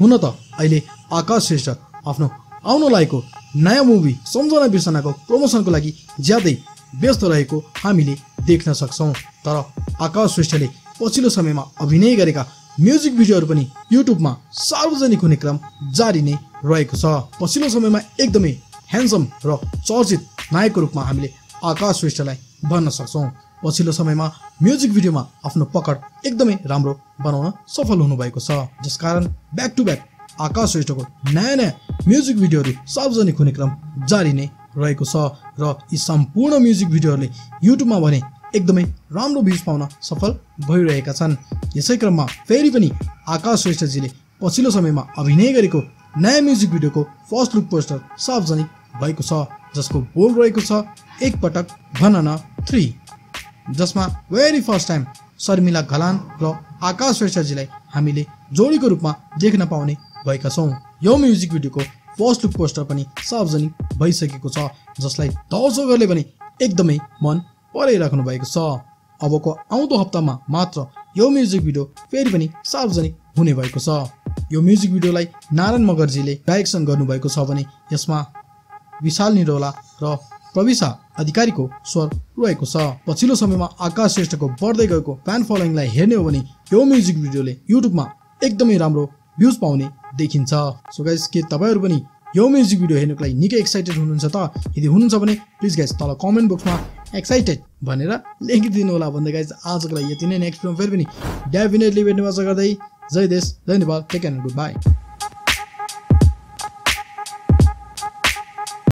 हुन त अहिले आकाश श्रेष्ठ आफ्नो आउन लागेको नयाँ मुभी सम्झना बिर्सनाको प्रमोसनको लागि ज्यादै व्यस्त रहेको हामीले देख्न सक्छौँ। तर आकाश श्रेष्ठले पछिल्लो समयमा अभिनय गरेका म्युजिक भिडियोहरू पनि युट्युबमा सार्वजनिक हुने क्रम जारी नै रहेको छ। पछिल्लो समयमा एकदमै ह्यान्डसम र चर्चित नायकको रूपमा हामीले आकाश श्रेष्ठलाई भन्न सक्छौँ। पछिल्लो समयमा म्युजिक भिडियोमा आफ्नो पकड एकदमै राम्रो बनाउन सफल हुनुभएको छ। जसकारण ब्याक टु ब्याक आकाश श्रेष्ठको नयाँ नयाँ म्युजिक भिडियोहरू सार्वजनिक हुने क्रम जारी नै रहेको छ र यी सम्पूर्ण म्युजिक भिडियोहरूले युट्युबमा भने एकदमै राम्रो भ्युज पाउन सफल भइरहेका छन्। यसै क्रममा फेरि पनि आकाश श्रेष्ठजीले पछिल्लो समयमा अभिनय गरेको नयाँ म्युजिक भिडियोको फर्स्ट लुक पोस्टर सार्वजनिक भएको छ जसको बोल रहेको छ एकपटक भन न थ्री। जसमा very first time Sharmila Ghalan र आकाश श्रेष्ठजीलाई हामीले जोडीको रूपमा देख्न पाउने भएका छौँ। यो म्युजिक भिडियोको फर्स्ट लुक पोस्टर पनि सार्वजनिक भइसकेको छ जसलाई दर्शकहरूले पनि एकदमै मन पराइराख्नु भएको छ। अबको आउँदो हप्तामा मात्र यो म्युजिक भिडियो फेरि पनि सार्वजनिक हुने भएको छ। यो म्युजिक भिडियोलाई नारायण मगर्जीले डाइरेक्सन गर्नुभएको छ भने यसमा विशाल निरोला र प्रविशा अधिकारीको स्वर रहेको छ। पछिल्लो समयमा आकाश श्रेष्ठको बढ्दै गएको फ्यान फलोइङलाई हेर्ने हो भने यो म्युजिक भिडियोले युट्युबमा एकदमै राम्रो भ्युज पाउने देखिन्छ। सो गाइस के तपाईँहरू पनि यो म्युजिक भिडियो हेर्नुको लागि निकै एक्साइटेड हुनुहुन्छ त? यदि हुनुहुन्छ भने प्लिज गाइस तल कमेन्ट बक्समा एक्साइटेड भनेर लेखिदिनु होला भन्दै गाइस आजको लागि यति नै। नेक्स्ट फेरि पनि डेफिनेटली भेट्ने गर्दै जय देश Nepal take and good by